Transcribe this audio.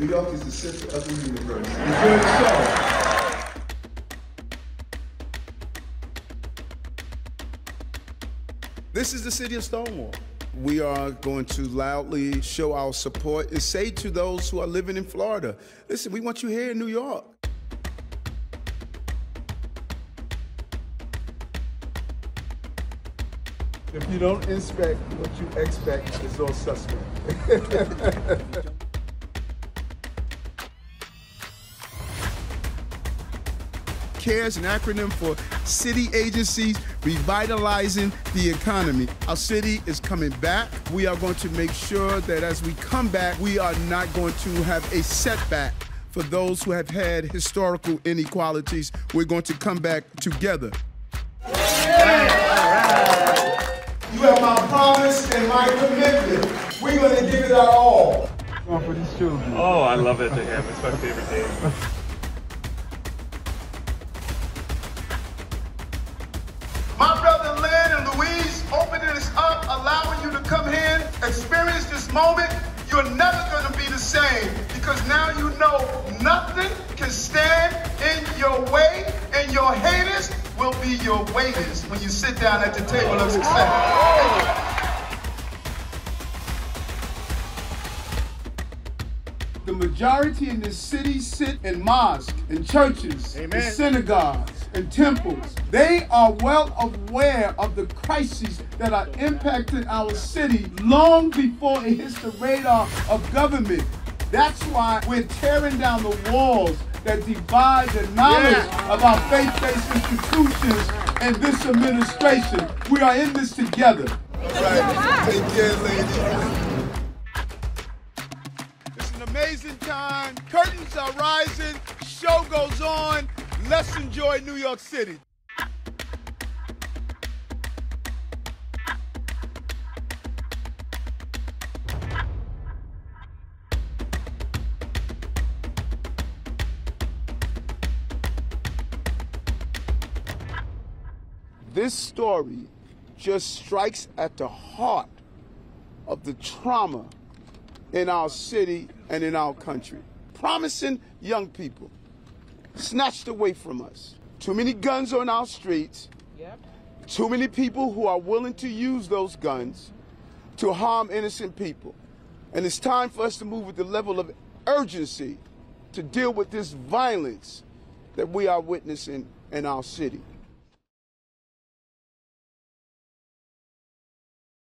New York is the center of the universe. Enjoy the show. This is the city of Stonewall. We are going to loudly show our support and say to those who are living in Florida, listen, we want you here in New York. If you don't inspect what you expect, it's all suspect. CARE is an acronym for City Agencies Revitalizing the Economy. Our city is coming back. We are going to make sure that as we come back, we are not going to have a setback for those who have had historical inequalities. We're going to come back together. You have my promise and my commitment. We're going to give it our all. For these children. Oh, I love it to him. It's my favorite game. Going to be the same because now you know nothing can stand in your way, and your haters will be your waiters when you sit down at the table of success. The majority in this city sit in mosques, in churches, in synagogues, and temples. They are well aware of the crises that are impacting our city long before it hits the radar of government. That's why we're tearing down the walls that divide the knowledge of our faith-based institutions and this administration. We are in this together. Right. Take care, ladies. It's an amazing time. Curtains are rising. Show goes on. Let's enjoy New York City. This story just strikes at the heart of the trauma in our city and in our country. Promising young people snatched away from us. Too many guns on our streets. Too many people who are willing to use those guns to harm innocent people. And it's time for us to move with the level of urgency to deal with this violence that we are witnessing in our city.